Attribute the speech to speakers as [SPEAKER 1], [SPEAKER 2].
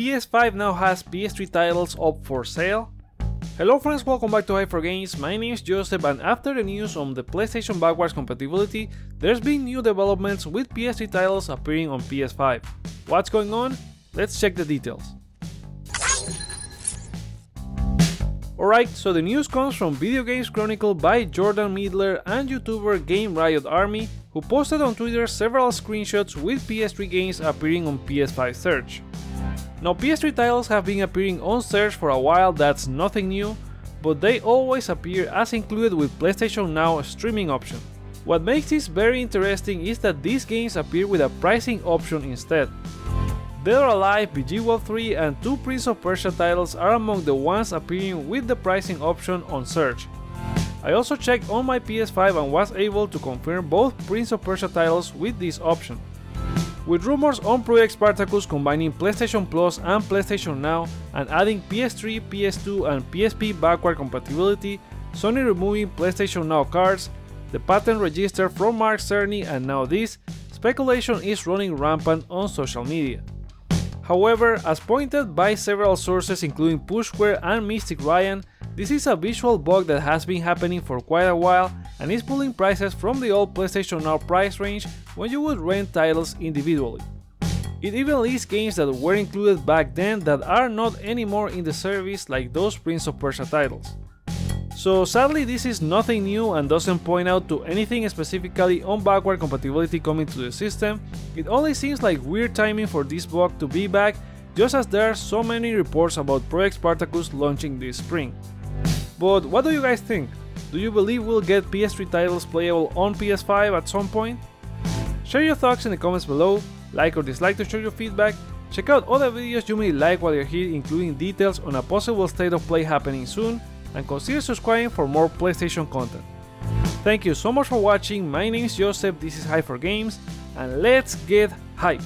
[SPEAKER 1] PS5 now has PS3 titles up for sale. Hello friends, welcome back to Hyped For Games, my name is Joseph and after the news on the PlayStation backwards compatibility, there's been new developments with PS3 titles appearing on PS5. What's going on? Let's check the details. Alright, so the news comes from Video Games Chronicle by Jordan Middler and YouTuber Game Riot Army, who posted on Twitter several screenshots with PS3 games appearing on PS5 search. Now PS3 titles have been appearing on search for a while, that's nothing new, but they always appear as included with PlayStation Now streaming option. What makes this very interesting is that these games appear with a pricing option instead. Dead or Alive, BG World 3 and two Prince of Persia titles are among the ones appearing with the pricing option on search. I also checked on my PS5 and was able to confirm both Prince of Persia titles with this option. With rumors on Project Spartacus combining PlayStation Plus and PlayStation Now and adding PS3, PS2 and PSP backward compatibility, Sony removing PlayStation Now cards, the patent register from Mark Cerny and now this, speculation is running rampant on social media. However, as pointed by several sources including Push Square and Mystic Ryan, this is a visual bug that has been happening for quite a while and is pulling prices from the old PlayStation Now price range when you would rent titles individually. It even lists games that were included back then that are not anymore in the service like those Prince of Persia titles. So sadly this is nothing new and doesn't point out to anything specifically on backward compatibility coming to the system, it only seems like weird timing for this bug to be back just as there are so many reports about Project Spartacus launching this spring. But what do you guys think? Do you believe we'll get PS3 titles playable on PS5 at some point? Share your thoughts in the comments below, like or dislike to share your feedback, check out other videos you may like while you're here including details on a possible state of play happening soon, and consider subscribing for more PlayStation content. Thank you so much for watching, my name is Joseph, this is Hype for Games, and let's get hype!